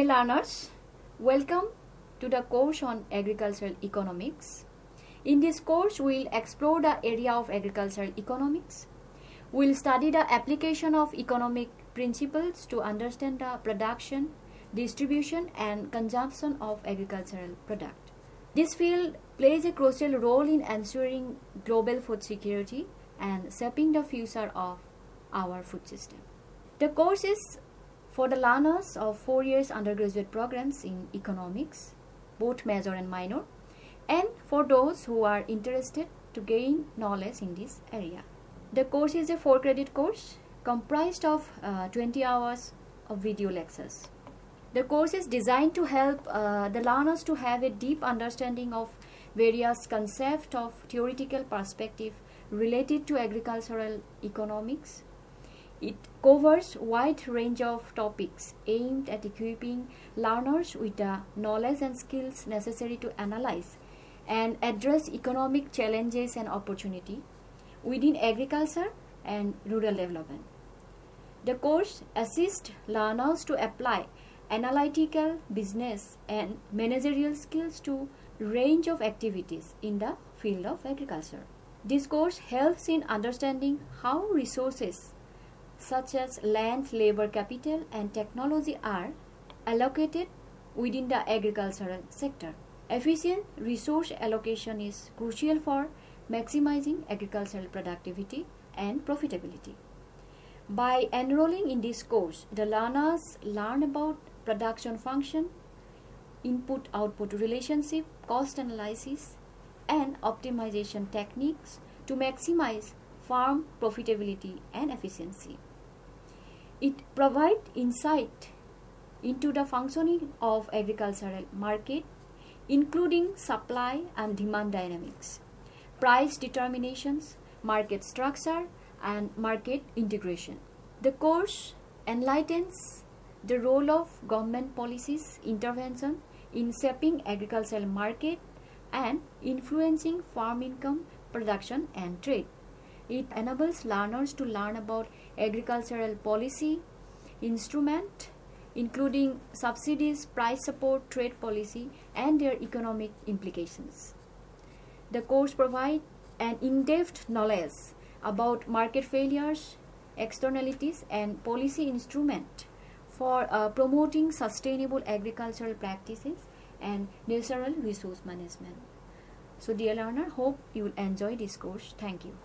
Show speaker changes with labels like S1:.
S1: Dear learners, welcome to the course on agricultural economics. In this course, we'll explore the area of agricultural economics. We'll study the application of economic principles to understand the production, distribution, and consumption of agricultural product. This field plays a crucial role in ensuring global food security and shaping the future of our food system. The course is for the learners of four years undergraduate programs in economics, both major and minor, and for those who are interested to gain knowledge in this area. The course is a four credit course comprised of uh, 20 hours of video lectures. The course is designed to help uh, the learners to have a deep understanding of various concepts of theoretical perspective related to agricultural economics. It covers wide range of topics aimed at equipping learners with the knowledge and skills necessary to analyze and address economic challenges and opportunity within agriculture and rural development. The course assists learners to apply analytical, business and managerial skills to range of activities in the field of agriculture. This course helps in understanding how resources such as land, labor capital and technology are allocated within the agricultural sector. Efficient resource allocation is crucial for maximizing agricultural productivity and profitability. By enrolling in this course, the learners learn about production function, input output relationship, cost analysis, and optimization techniques to maximize farm profitability and efficiency. It provides insight into the functioning of agricultural market including supply and demand dynamics, price determinations, market structure and market integration. The course enlightens the role of government policies intervention in shaping agricultural market and influencing farm income, production and trade. It enables learners to learn about agricultural policy, instrument, including subsidies, price support, trade policy and their economic implications. The course provides an in-depth knowledge about market failures, externalities and policy instrument for uh, promoting sustainable agricultural practices and natural resource management. So dear learner, hope you will enjoy this course. Thank you.